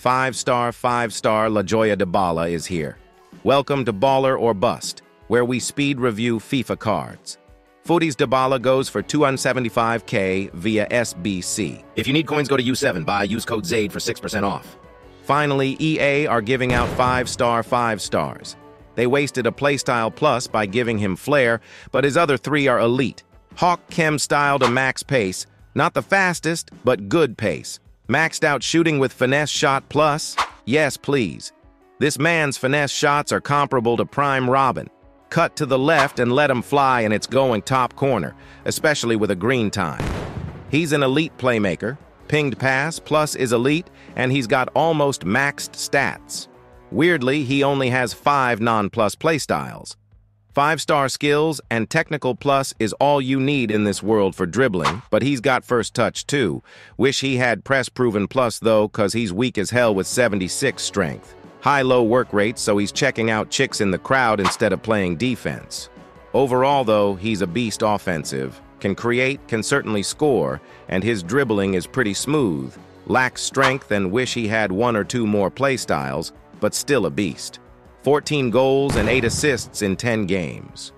Five-star, five-star La Joya Dybala is here. Welcome to Baller or Bust, where we speed review FIFA cards. Futties Dybala goes for 275k via SBC. If you need coins, go to U7Buy, use code ZADE for 6% off. Finally, EA are giving out 5-star 5 stars. They wasted a playstyle plus by giving him flair, but his other three are elite. Hawk Chem style to max pace, not the fastest, but good pace. Maxed out shooting with finesse shot plus? Yes, please. This man's finesse shots are comparable to Prime Robben. Cut to the left and let him fly and it's going top corner, especially with a green time. He's an elite playmaker, pinged pass plus is elite, and he's got almost maxed stats. Weirdly, he only has five non-plus playstyles. Five-star skills and technical plus is all you need in this world for dribbling, but he's got first touch too. Wish he had press-proven plus though, cause he's weak as hell with 76 strength. High-low work rate, so he's checking out chicks in the crowd instead of playing defense. Overall though, he's a beast offensive, can create, can certainly score, and his dribbling is pretty smooth. Lacks strength and wish he had one or two more playstyles, but still a beast. 14 goals and 8 assists in 10 games.